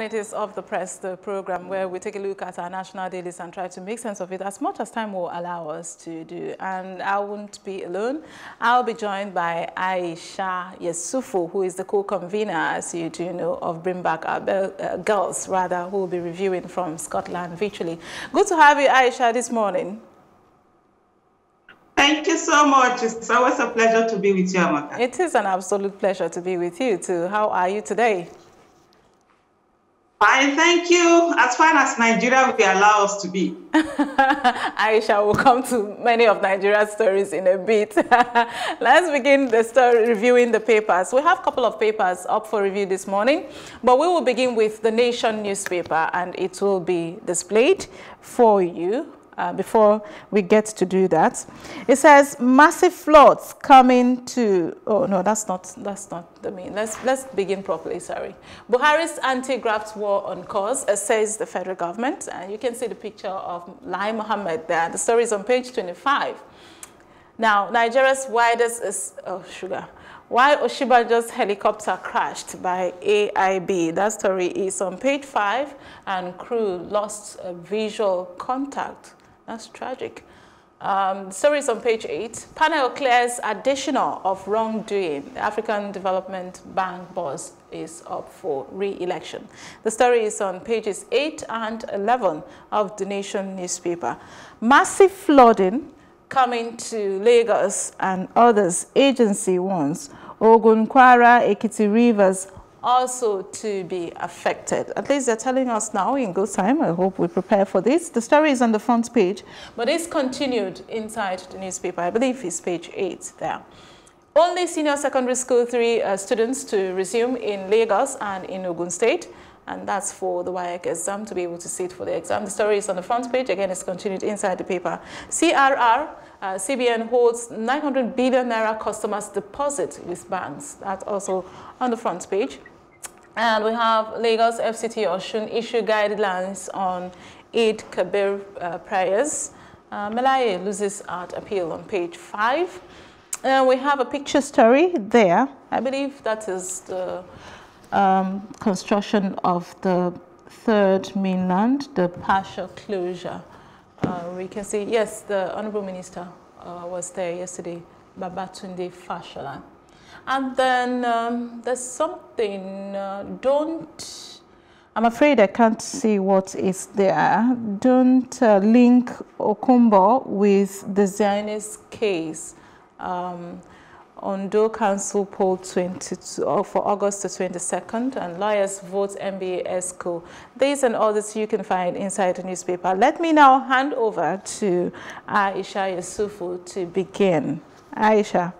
and it is Off the Press, the program where we take a look at our national dailies and try to make sense of it as much as time will allow us to do. And I won't be alone. I'll be joined by Aisha Yesufu, who is the co-convener, as you do know, of Bring Back Our uh, Girls, rather, who will be reviewing from Scotland virtually. Good to have you, Aisha, this morning. Thank you so much. It's always a pleasure to be with you, Amaka. It is an absolute pleasure to be with you, too. How are you today? Fine, thank you. As far as Nigeria will allow us to be. Aisha will come to many of Nigeria's stories in a bit. Let's begin the story reviewing the papers. We have a couple of papers up for review this morning, but we will begin with the Nation newspaper and it will be displayed for you uh, before we get to do that. It says massive floods coming to, oh no, that's not, that's not the main. Let's, let's begin properly, sorry. Buhari's anti-graft war on course, uh, says the federal government. And you can see the picture of Lai Mohammed there. The story is on page 25. Now, Nigeria's widest is, oh, sugar. Why Osinbajo's helicopter crashed by AIB. That story is on page 5 and crew lost visual contact that's tragic. Um, story is on page 8. Panel clears Adesina of wrongdoing. The African Development Bank boss is up for re-election. The story is on pages 8 and 11 of the Nation newspaper. Massive flooding coming to Lagos and others agency ones. Ogun, Kwara, Ekiti Rivers also to be affected. At least they're telling us now in good time. I hope we prepare for this. The story is on the front page, but it's continued inside the newspaper. I believe it's page 8 there. Only senior secondary school three uh, students to resume in Lagos and in Ogun State. And that's for the WAEC exam to be able to sit for the exam. The story is on the front page. Again, it's continued inside the paper. CRR, uh, CBN holds 900 billion naira customers deposit with banks. That's also on the front page. And we have Lagos FCT Osun issue guidelines on Eid Kabir uh, prayers. Uh, Melaye loses at appeal on page 5. And we have a picture story there. I believe that is the um, construction of the third mainland, the partial closure. Uh, we can see, yes, the Honorable Minister uh, was there yesterday, Babatunde Fashola. And then um, there's something, uh, don't, I'm afraid I can't see what is there. Don't uh, link Okumbo with the Zionist case. Um, Ondo Council poll 22, uh, for August the 22nd, and lawyers vote NBA ESCO. These and others you can find inside the newspaper. Let me now hand over to Aisha Yesufu to begin. Aisha.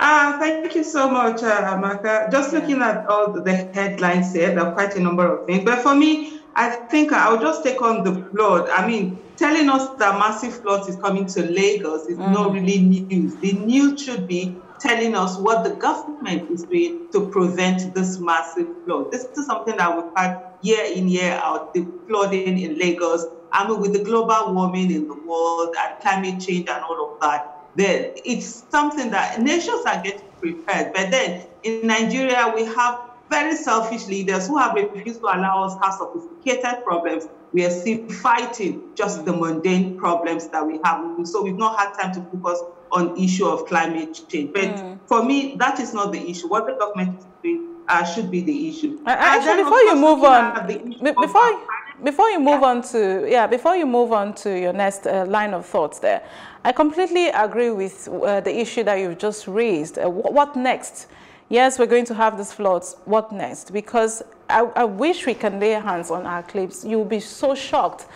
Uh, thank you so much, uh, Amaka. Just yeah. looking at all the headlines here, there are quite a number of things. But for me, I think I'll just take on the flood. I mean, telling us that massive flood is coming to Lagos is mm. not really news. The news should be telling us what the government is doing to prevent this massive flood. This is something that we've had year in, year out, the flooding in Lagos. I mean, with the global warming in the world and climate change and all of that then it's something that nations are getting prepared. But then in Nigeria, we have very selfish leaders who have refused to allow us have sophisticated problems. We are still fighting just the mundane problems that we have. So we've not had time to focus on issue of climate change. But mm. for me, that is not the issue. What the government is doing uh, should be the issue. Uh, actually, before you move on, before before you move yeah. on to yeah, before you move on to your next uh, line of thoughts, there, I completely agree with uh, the issue that you've just raised. Uh, what next? Yes, we're going to have these floods. What next? Because I, I wish we can lay hands on our clips. You'll be so shocked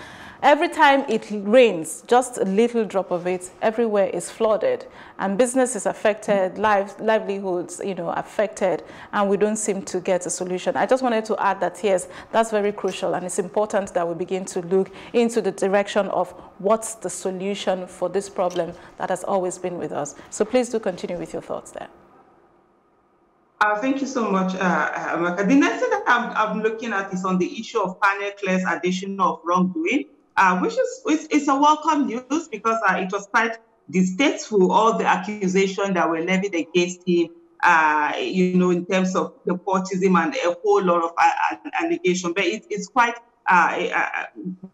Every time it rains, just a little drop of it, everywhere is flooded. And business is affected, life, livelihoods, you know, affected, and we don't seem to get a solution. I just wanted to add that, yes, that's very crucial, and it's important that we begin to look into the direction of what's the solution for this problem that has always been with us. So please do continue with your thoughts there. Uh, thank you so much, uh, Amaka. The next thing that I'm, I'm, looking at is on the issue of panel clears Adesina of wrongdoing uh, which is it's, it's, a welcome news because uh, it was quite distasteful, all the accusations that were levied against him uh, you know, in terms of nepotism and a whole lot of uh, allegation. But it, it's quite uh, uh,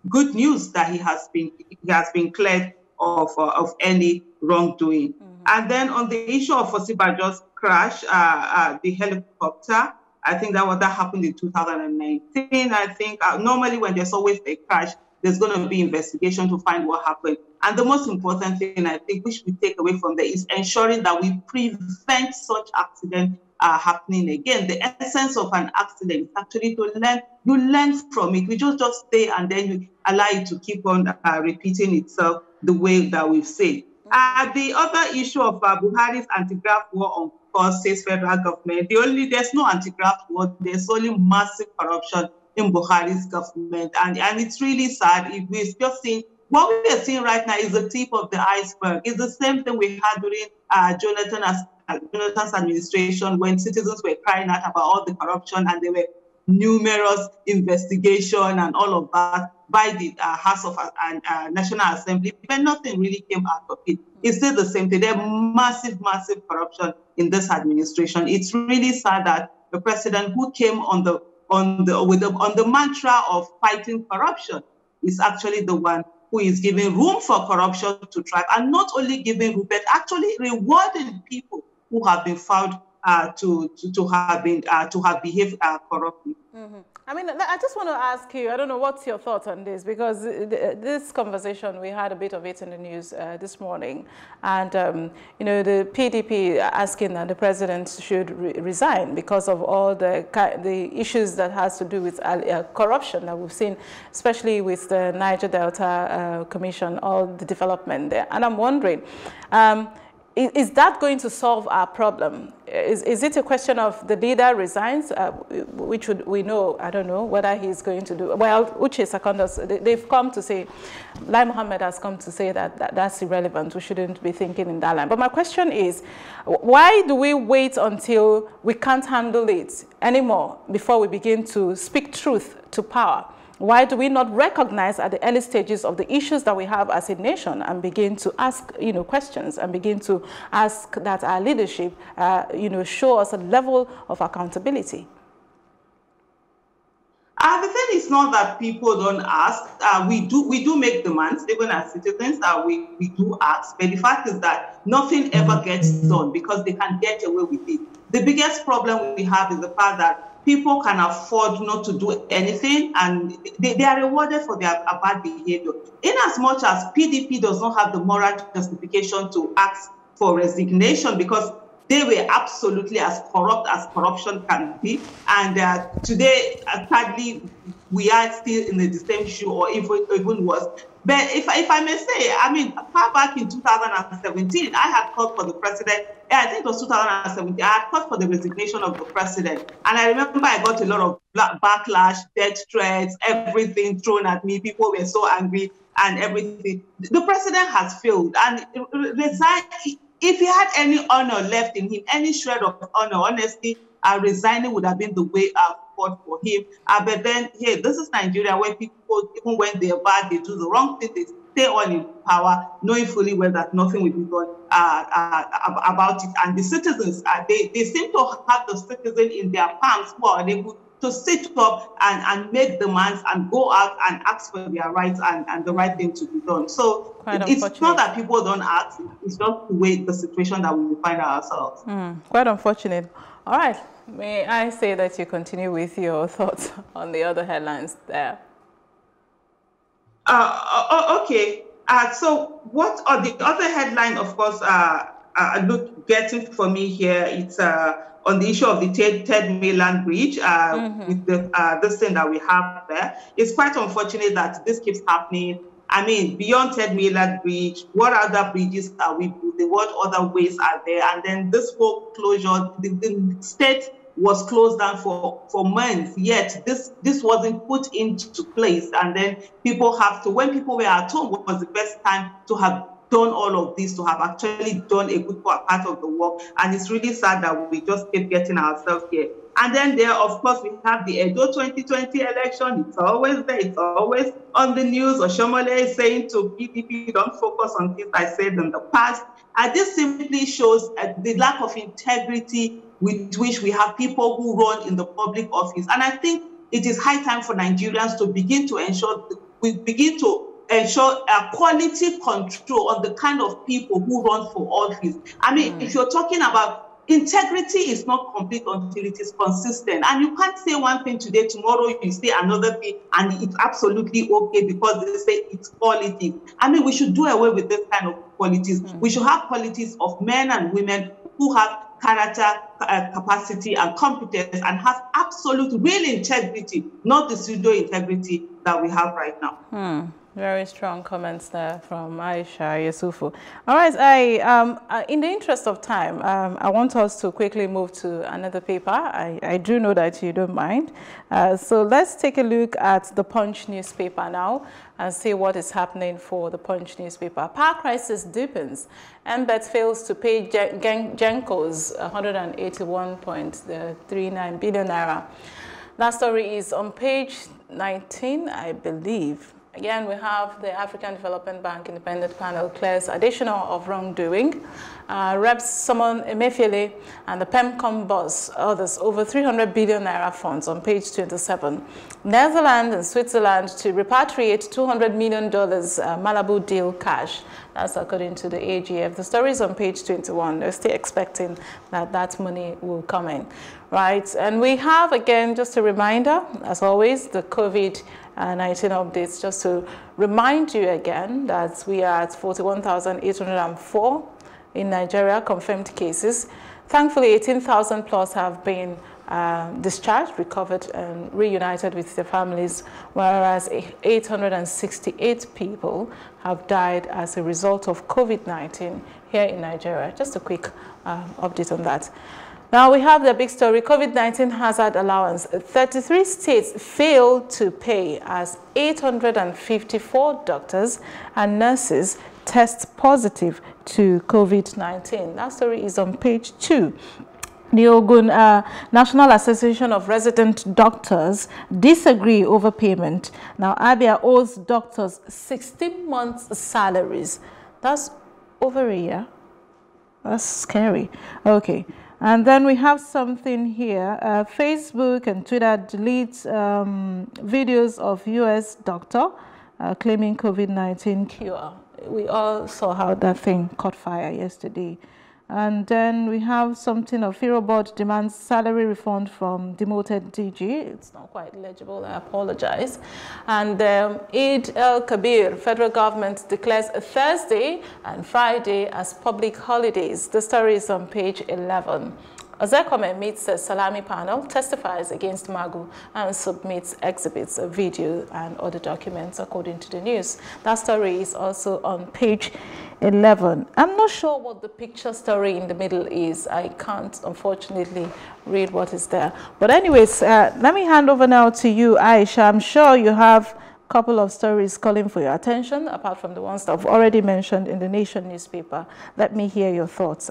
good news that he has been he has been cleared of uh, of any wrongdoing. Mm-hmm. And then on the issue of Osinbajo's crash, uh, the helicopter. I think that was that happened in 2019. I think normally when there's always a crash, there's going to be investigation to find what happened. And the most important thing I think which we should take away from there is ensuring that we prevent such accidents uh, happening again. The essence of an accident is actually to learn. You learn from it. We just just stay and then you allow it to keep on uh, repeating itself the way that we've seen. Uh, the other issue of uh, Buhari's anti-graft war on course says federal government. The only there's no anti-graft war. There's only massive corruption in Buhari's government. And, and it's really sad if we're just seeing what we are seeing right now is the tip of the iceberg. It's the same thing we had during uh, Jonathan as, uh, Jonathan's administration when citizens were crying out about all the corruption and there were numerous investigation and all of that by the uh, House of uh, uh, National Assembly, but nothing really came out of it. It's still the same thing. There's massive, massive corruption in this administration. It's really sad that the president who came on the on the with the, on the mantra of fighting corruption is actually the one who is giving room for corruption to thrive and not only giving room but actually rewarding people who have been found uh, to, to, to have been uh, to have behaved uh, corruptly. Mm -hmm. I mean, I just want to ask you, I don't know, what's your thoughts on this? Because this conversation, we had a bit of it in the news uh, this morning. And, um, you know, the PDP asking that the president should re resign because of all the, the issues that has to do with uh, corruption that we've seen, especially with the Niger Delta uh, Commission, all the development there. And I'm wondering, um, is, is, that going to solve our problem? Is, is it a question of the leader resigns, uh, which would, we know, I don't know, whether he's going to do, well, Uche Secondus, they, have come to say, Lai Mohammed has come to say that, that that's irrelevant, we shouldn't be thinking in that line. But my question is, why do we wait until we can't handle it anymore before we begin to speak truth to power? Why do we not recognize at the early stages of the issues that we have as a nation and begin to ask, you know, questions and begin to ask that our leadership, uh, you know, show us a level of accountability? Uh, the thing is not that people don't ask. Uh, we do we do make demands, even as citizens. Uh, we, we do ask. But the fact is that nothing ever gets done because they can get away with it. The biggest problem we have is the fact that people can afford not to do anything and they, they are rewarded for their bad behavior. In as much as PDP does not have the moral justification to ask for resignation because they were absolutely as corrupt as corruption can be. And uh, today, uh, sadly, we are still in the same shoe or even, even worse. But if, if I may say, I mean, far back in 2017, I had called for the president. I think it was 2017. I had called for the resignation of the president. And I remember I got a lot of backlash, death threats, everything thrown at me. People were so angry and everything. The president has failed. And resign, if he had any honor left in him, any shred of honor, honestly, uh, resigning would have been the way uh, forward for him. Uh, but then, hey, this is Nigeria where people, even when they're bad, they do the wrong thing, they stay on in power, knowing fully well that nothing will be done uh, uh, about it. And the citizens, they, they seem to have the citizen in their palms who are able to sit up and, and make demands and go out and ask for their rights and, and the right thing to be done. So Quite it's not that people don't ask, it's just the way the situation that we find ourselves. Mm, quite unfortunate. All right. May I say that you continue with your thoughts on the other headlines there? Uh, uh okay. Uh, so what are the other headline, of course, uh, uh, look, getting for me here, it's uh, on the issue of the Ted, Third Mainland Bridge, uh, mm -hmm. with the, uh, this thing that we have there. It's quite unfortunate that this keeps happening. I mean, beyond Third Mainland Bridge, what other bridges are we building? What other ways are there? And then this whole closure, the, the state was closed down for, for months, yet this, this wasn't put into place. And then people have to, when people were at home, what was the best time to have done all of this, to have actually done a good part of the work. And it's really sad that we just keep getting ourselves here. And then there, of course, we have the Edo 2020 election. It's always there. It's always on the news. Oshiomhole is saying to PDP, don't focus on things I said in the past. And this simply shows uh, the lack of integrity with which we have people who run in the public office. And I think it is high time for Nigerians to begin to ensure, we begin to ensure a quality control on the kind of people who run for office. I mean, mm. if you're talking about integrity is not complete until it is consistent. And you can't say one thing today, tomorrow you say another thing, and it's absolutely okay because they say it's quality. I mean, we should do away with this kind of qualities. Mm. We should have qualities of men and women who have character, uh, capacity, and competence and have absolute real integrity, not the pseudo integrity that we have right now. Hmm. Very strong comments there from Aisha Yesufu. All right, I, um, in the interest of time, um, I want us to quickly move to another paper. I, I do know that you don't mind. Uh, so let's take a look at the Punch newspaper now and see what is happening for the Punch newspaper. Power crisis deepens. NBET fails to pay Genco's 181.39 billion naira. That story is on page 19, I believe. Again, we have the African Development Bank Independent Panel clears Adesina of wrongdoing. Uh, reps summon Emefiele and the PenCom boss, others, over 300 billion naira funds on page 27. Netherlands and Switzerland to repatriate $200 million uh, Malabu deal cash. That's according to the AGF. The story is on page 21. They're still expecting that that money will come in, right? And we have, again, just a reminder, as always, the COVID uh, 19 updates just to remind you again that we are at 41,804 in Nigeria confirmed cases. Thankfully, 18,000 plus have been uh, discharged, recovered, and reunited with their families, whereas 868 people have died as a result of COVID-19 here in Nigeria. Just a quick uh, update on that. Now we have the big story, COVID-19 hazard allowance. 33 states failed to pay as 854 doctors and nurses test positive to COVID-19. That story is on page two. The Ogun uh, National Association of Resident Doctors disagree over payment. Now, Abia owes doctors 16 months' salaries. That's over a year. That's scary. Okay. And then we have something here. Uh, Facebook and Twitter delete um, videos of U.S. doctor uh, claiming COVID-19 cure. We all saw how that thing caught fire yesterday. And then we have something of Board demands salary refund from demoted DG. It's not quite legible, I apologize. And um, Eid el-Kabir, federal government declares Thursday and Friday as public holidays. The story is on page 11. Ozekhome meets the Salami panel, testifies against Magu, and submits exhibits, a video, and other documents according to the news. That story is also on page 11. I'm not sure what the picture story in the middle is. I can't, unfortunately, read what is there. But anyways, uh, let me hand over now to you, Aisha. I'm sure you have a couple of stories calling for your attention, apart from the ones that I've already mentioned in the Nation newspaper. Let me hear your thoughts,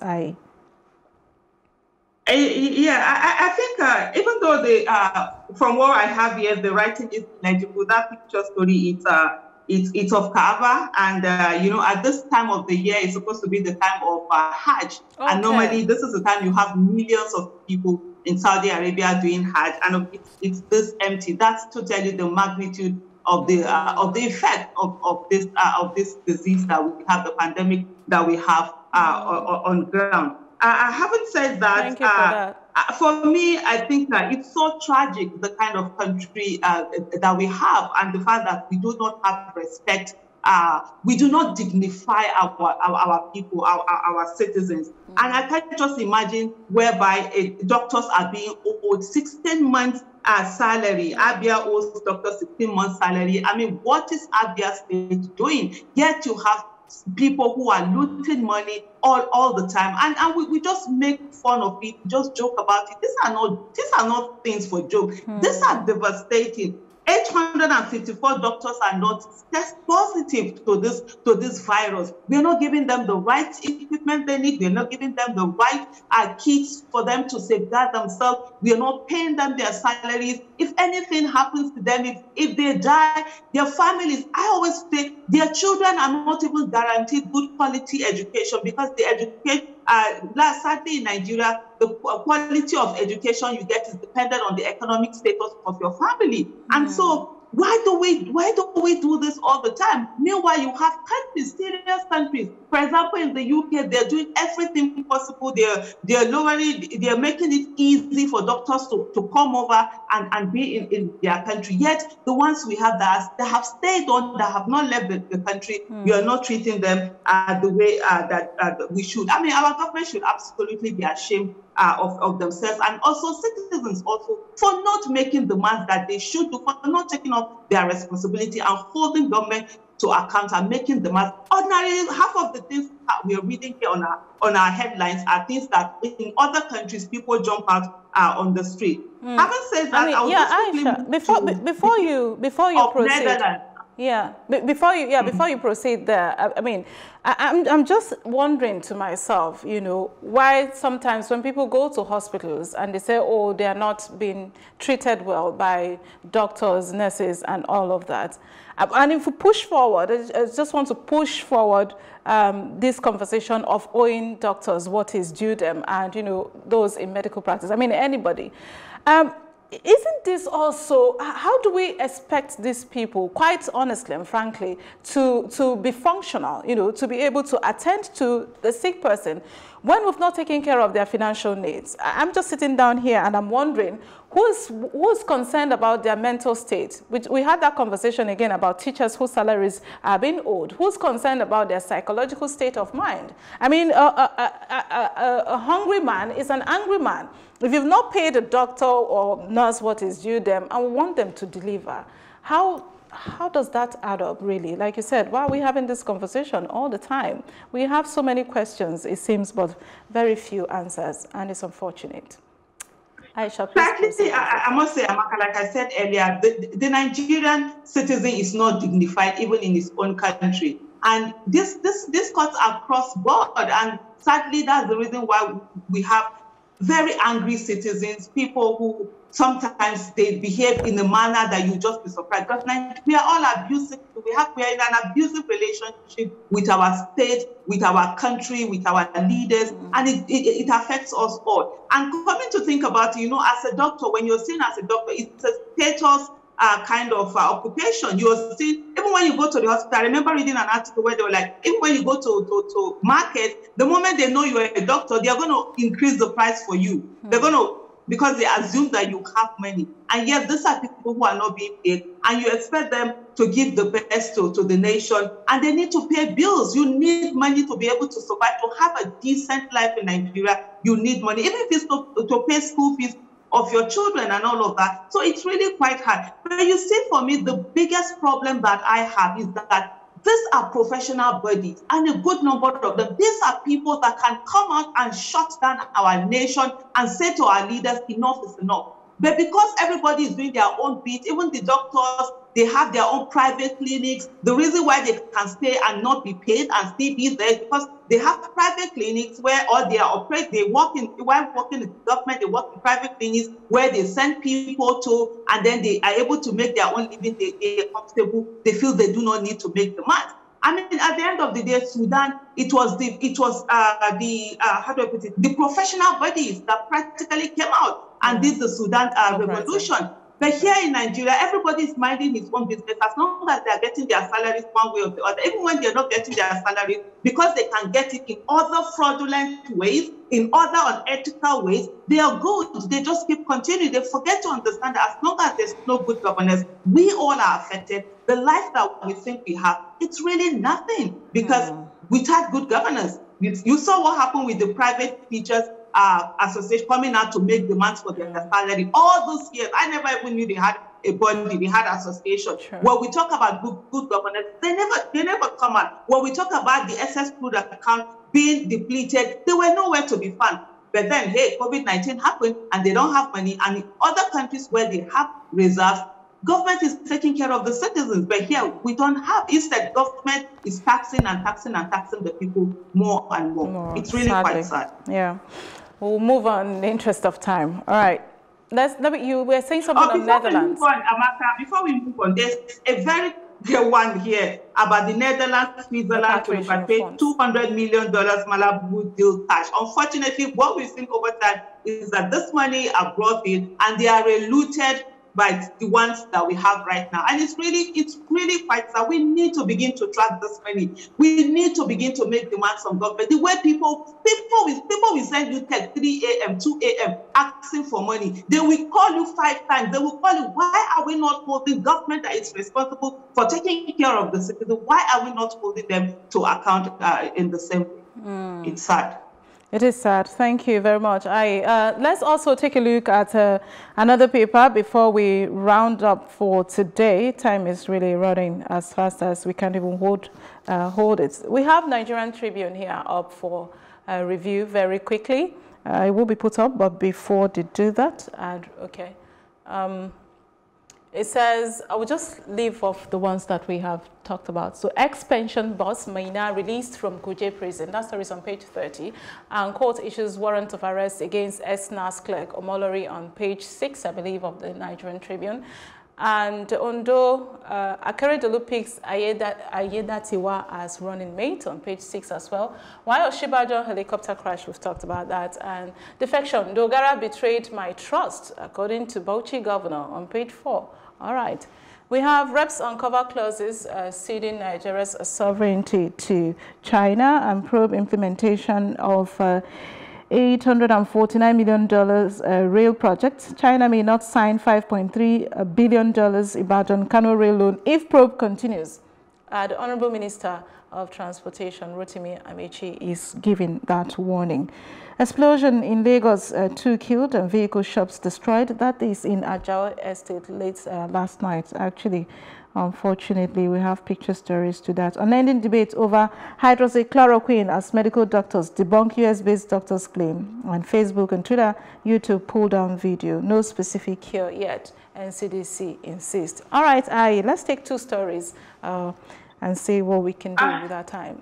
I. Yeah, I, I think uh, even though the uh, from what I have here, the writing is legible. That picture story, it's uh, it's it's of Kaaba, and uh, you know at this time of the year, it's supposed to be the time of uh, Hajj, okay. and normally this is the time you have millions of people in Saudi Arabia doing Hajj, and it's, it's this empty. That's to tell you the magnitude of the uh, of the effect of, of this uh, of this disease that we have, the pandemic that we have uh, on, on ground. I haven't said that. For uh, that. Uh, for me, I think that it's so tragic the kind of country uh, that we have, and the fact that we do not have respect. Uh, we do not dignify our our, our people, our, our citizens, mm-hmm. and I can't just imagine whereby doctors are being owed 16 months uh, salary. Abia owes doctors 16 months salary. I mean, what is Abia State doing? Yet you have people who are looting money all, all the time. And, and we, we just make fun of it, just joke about it. These are not these are not things for joke. Hmm. These are devastating. 854 doctors are not test positive to this to this virus. We're not giving them the right equipment they need. We're not giving them the right uh, kits for them to safeguard themselves. We are not paying them their salaries. If anything happens to them, if, if they die, their families, I always say their children are not even guaranteed good quality education because the education Uh, sadly, in Nigeria, the quality of education you get is dependent on the economic status of your family. Mm. And so why do we why do we do this all the time? Meanwhile, you have countries, serious countries. For example, in the UK, they're doing everything possible. They're they're lowering, they're making it easy for doctors to, to come over and, and be in, in their country. Yet the ones we have that, that have stayed on, that have not left the, the country, mm. we are not treating them uh, the way uh, that uh, we should. I mean, our government should absolutely be ashamed uh, of, of themselves and also citizens also for not making the demands that they should do, for not taking up their responsibility and holding government to account and making demands. Ordinarily, half of the things that we are reading here on our on our headlines are things that in other countries people jump out uh, on the street. Mm. Having said that, I mean, yeah, Aisha, before before you before you proceed. Netherlands, yeah, before you, yeah, before you proceed there, I, I mean, I, I'm, I'm just wondering to myself, you know, why sometimes when people go to hospitals and they say, oh, they are not being treated well by doctors, nurses, and all of that. And if we push forward, I just want to push forward um, this conversation of owing doctors what is due them and, you know, those in medical practice. I mean, anybody. Um, isn't this also, how do we expect these people, quite honestly and frankly, to, to be functional, you know, to be able to attend to the sick person when we've not taken care of their financial needs? I'm just sitting down here and I'm wondering, who's, who's concerned about their mental state? We, we had that conversation again about teachers whose salaries are being owed. Who's concerned about their psychological state of mind? I mean, a, a, a, a hungry man is an angry man. If you've not paid a doctor or nurse what is due them and want them to deliver, how, how does that add up really? Like you said, why are we having this conversation all the time? We have so many questions, it seems, but very few answers, and it's unfortunate. Aisha, Practically, I, I, must say, Amaka, like I said earlier, the, the Nigerian citizen is not dignified even in his own country. And this, this, this cuts across board. And sadly, that's the reason why we have very angry citizens, people who sometimes they behave in a manner that you just be surprised. Because we are all abusive. We have we are in an abusive relationship with our state, with our country, with our leaders, and it, it, it, affects us all. And coming to think about it, you know, as a doctor, when you're seen as a doctor, it's a status uh, kind of uh, occupation. You're still, even when you go to the hospital, I remember reading an article where they were like, even when you go to, to, to market, the moment they know you're a doctor, they're going to increase the price for you. Mm-hmm. They're going to, because they assume that you have money. And yet, these are people who are not being paid, and you expect them to give the best to, to the nation, and they need to pay bills. You need money to be able to survive, to have a decent life in Nigeria. You need money, even if it's to, to pay school fees of your children and all of that. So it's really quite hard. But you see, for me, the biggest problem that I have is that these are professional bodies, and a good number of them. These are people that can come out and shut down our nation and say to our leaders, enough is enough. But because everybody is doing their own bit, even the doctors, they have their own private clinics. The reason why they can stay and not be paid and still be there is because they have private clinics where all they are operate, they work in while working in government, they work in private clinics where they send people to and then they are able to make their own living, they, they are comfortable, they feel they do not need to make the money. I mean, at the end of the day, Sudan, it was the it was uh, the uh, how do I put it? The professional bodies that practically came out and did the Sudan uh, revolution. But here in Nigeria, everybody is minding his own business as long as they are getting their salaries one way or the other. Even when they're not getting their salaries, because they can get it in other fraudulent ways, in other unethical ways, they are good. They just keep continuing. They forget to understand that as long as there's no good governance, we all are affected. The life that we think we have, it's really nothing because mm. without good governance, you saw what happened with the private teachers uh, association coming out to make demands for their salary. All those years, I never even knew they had a body, they had association. Sure. When we talk about good, good governance, they never they never come out. When we talk about the SS food account being depleted, they were nowhere to be found. But then, hey, COVID 19 happened and they don't have money. And in other countries where they have reserves, government is taking care of the citizens. But here, we don't have. Instead, government is taxing and taxing and taxing the people more and more. more it's really sadly. quite sad. Yeah. We'll move on in the interest of time. All right. Let's, you were saying something oh, on Netherlands. On, Amaka, before we move on, there's a very get one here about the Netherlands, Switzerland to repatriate $200 million Malabu deal cash. Unfortunately, what we've seen over time is that this money are brought in and they are reluted by the ones that we have right now. And it's really, it's really quite sad. We need to begin to track this money. We need to begin to make demands from government. The way people, people will, people will send you text 3 a.m., 2 a.m. asking for money. They will call you five times. They will call you. Why are we not holding government that is responsible for taking care of the citizen? Why are we not holding them to account uh, in the same way? Mm. It's sad. It is sad. Thank you very much. I, uh, let's also take a look at uh, another paper before we round up for today. Time is really running as fast as we can't even hold, uh, hold it. We have Nigerian Tribune here up for review very quickly. Uh, it will be put up, but before they do that, okay. Um, it says, I will just leave off the ones that we have talked about. So ex-pension boss Maina released from Kuje prison. That story is on page 30. And court issues warrant of arrest against S-NAS clerk Omolori on page 6, I believe, of the Nigerian Tribune. And Ondo, uh, Akeredolu picks Aiyedatiwa as running mate on page 6 as well. While Osinbajo helicopter crash, we've talked about that. And defection, Dogara betrayed my trust, according to Bauchi governor on page 4. All right. We have reps uncover clauses uh, ceding Nigeria's sovereignty to China and probe implementation of uh, $849 million uh, rail project. China may not sign $5.3 billion Ibadan Kano rail loan if probe continues. Uh, the Honorable Minister of Transportation, Rotimi Amaechi, is giving that warning. Explosion in Lagos, uh, two killed and vehicle shops destroyed. That is in Ajao Estate late uh, last night. Actually, unfortunately, we have picture stories to that. Unending debate over hydroxychloroquine as medical doctors debunk US-based doctors' claim. On Facebook and Twitter, YouTube pull down video. No specific cure yet. NCDC insists. All right, Aye, let's take two stories uh, and see what we can do uh, with our time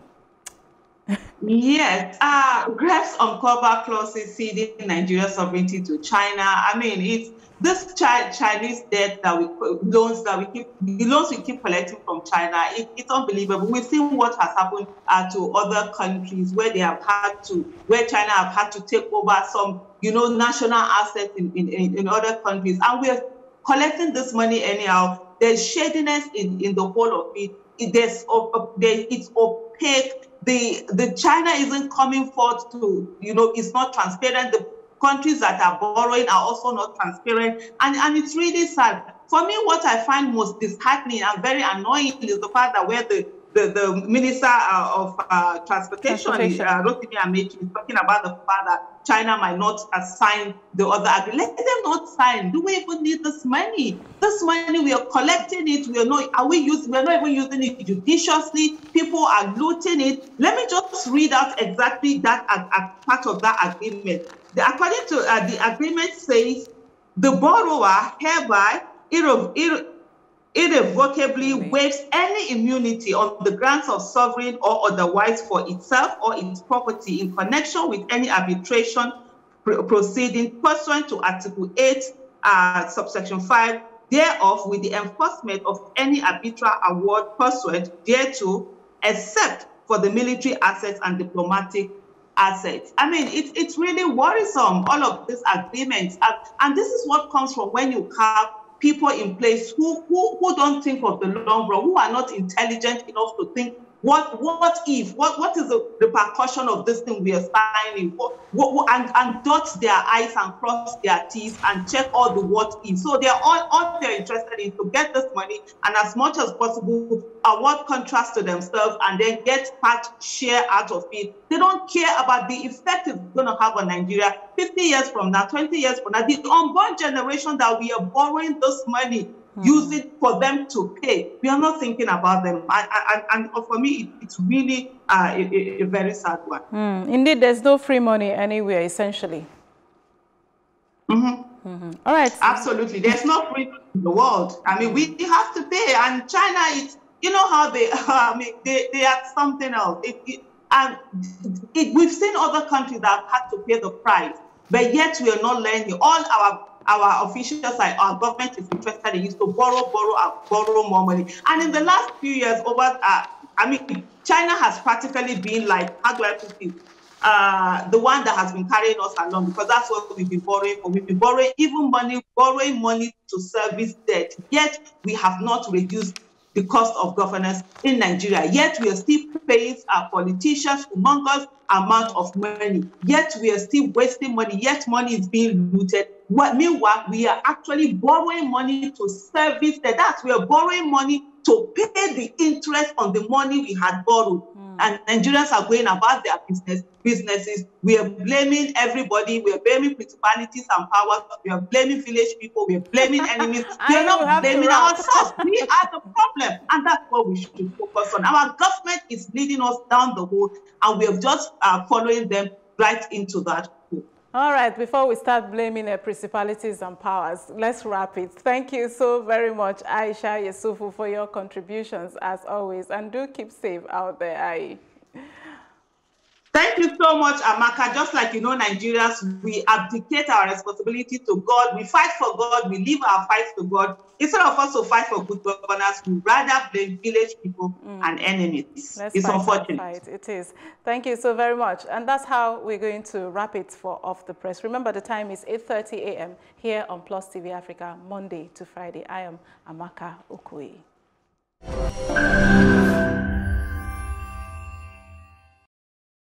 yes, uh, grabs uncover clauses ceding Nigeria's sovereignty to China. I mean, it's this chi Chinese debt that we loans that we keep the loans we keep collecting from China. It, it's unbelievable. We've seen what has happened uh, to other countries where they have had to, where China have had to take over some, you know, national assets in in, in other countries, and we're collecting this money anyhow. There's shadiness in in the whole of it. it there's there, it's opaque the the China isn't coming forth to, you know, it's not transparent. The countries that are borrowing are also not transparent. And, and it's really sad. For me, what I find most disheartening and very annoying is the fact that where the the, the Minister uh, of uh, Transportation, Transportation. Uh, Rotimi is talking about the fact that China might not sign the other agreement. Let them not sign. Do we even need this money? This money, we are collecting it. We are not, are we using, we're not even using it judiciously. People are looting it. Let me just read out exactly that uh, part of that agreement. According to uh, the agreement says, the borrower hereby irrevocably waives any immunity on the grounds of sovereign or otherwise for itself or its property in connection with any arbitration pr proceeding pursuant to Article 8, uh, subsection 5 thereof with the enforcement of any arbitral award pursuant thereto, except for the military assets and diplomatic assets. I mean, it, it's really worrisome, all of these agreements. And, and this is what comes from when you have people in place who, who, who don't think of the long run, who are not intelligent enough to think what what if what what is the repercussion of this thing we are signing what, what, and and dot their eyes and cross their teeth and check all the what if so they're all all they're interested in to get this money and as much as possible award contracts to themselves and then get part share out of it. They don't care about the effect it's going to have on nigeria. 50 years from now 20 years from now the unborn generation that we are borrowing this money mm. use it for them to pay. We are not thinking about them. And, and, and for me, it, it's really uh, a, a, very sad one. Mm. Indeed, there's no free money anywhere, essentially. Mm -hmm. -hmm. All right. Absolutely. There's no free in the world. I mean, we have to pay. And China, it's, you know how they, I mean, they, they are something else. It, it, and it, we've seen other countries that have had to pay the price, but yet we are not learning. All our our officials, our government is interested in is to borrow, borrow, and borrow more money. And in the last few years, over, uh, I mean, China has practically been like, how do I put it? Uh, the one that has been carrying us along because that's what we've been borrowing for. We've been borrowing even money, borrowing money to service debt. Yet we have not reduced the cost of governance in Nigeria. Yet we are still paying our politicians humongous amount of money. Yet we are still wasting money. Yet money is being looted. meanwhile, we are actually borrowing money to service the debt. We are borrowing money to pay the interest on the money we had borrowed. And Nigerians are going about their business businesses. We are blaming everybody. We are blaming principalities and powers. We are blaming village people. We are blaming enemies. we are not blaming ourselves. we are the problem. And that's what we should focus on. Our government is leading us down the road, and we are just uh, following them right into that all right, before we start blaming uh, principalities and powers, let's wrap it. Thank you so very much, Aisha Yesufu, for your contributions as always. And do keep safe out there, Ai. Thank you so much, Amaka. Just like you know, Nigerians, we abdicate our responsibility to God. We fight for God. We leave our fight to God. Instead of us to fight for good governance, we rather blame village people mm. and enemies. Let's it's unfortunate. Fight. It is. Thank you so very much. And that's how we're going to wrap it for Off the Press. Remember, the time is 8.30 a.m. here on Plus TV Africa, Monday to Friday. I am Amaka Okui.